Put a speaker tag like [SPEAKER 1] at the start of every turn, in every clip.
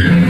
[SPEAKER 1] Yeah.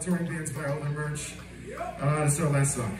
[SPEAKER 1] Touring bands buy all the merch. Uh, so last song.